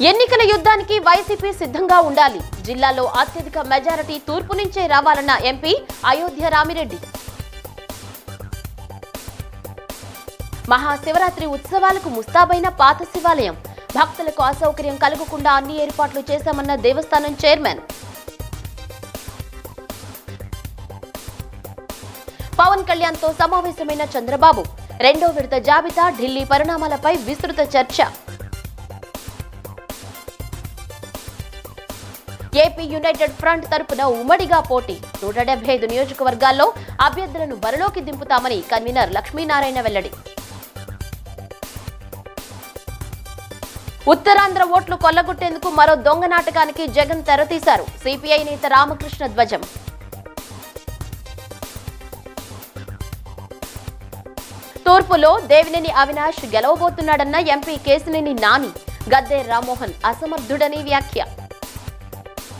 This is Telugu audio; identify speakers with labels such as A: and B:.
A: ఎన్నికల యుద్ధానికి వైసీపీ సిద్ధంగా ఉండాలి. జిల్లాలో అత్యధిక మెజారిటీ తూర్పు నుంచే రావాలన్న ఎంపీ అయోధ్య రామిరెడ్డి. మహాశివరాత్రి ఉత్సవాలకు ముస్తాబైన పాత శివాలయం. భక్తులకు అసౌకర్యం కలగకుండా అన్ని ఏర్పాట్లు చేశామన్న దేవస్థానం చైర్మన్. పవన్ కళ్యాణ్తో సమావేశమైన చంద్రబాబు. రెండో విడత జాబితా ఢిల్లీ పరిణామాలపై విస్తృత చర్చ. ఏపీ యునైటెడ్ ఫ్రంట్ తరపున ఉమ్మడిగా పోటీ. నూట డెబ్బై ఐదు నియోజకవర్గాల్లో అభ్యర్థులను బరిలోకి దింపుతామని కన్వీనర్ లక్ష్మీనారాయణ వెల్లడి. ఉత్తరాంధ్ర ఓట్లు కొల్లగొట్టేందుకు మరో దొంగ నాటకానికి జగన్ తెరతీశారు. సిపిఐ నేత రామకృష్ణ ధ్వజం. తూర్పులో దేవినేని అవినాష్ గెలవబోతున్నాడన్న ఎంపీ కేసినేని నాని. గద్దే రామ్మోహన్ అసమర్థుడని వ్యాఖ్య.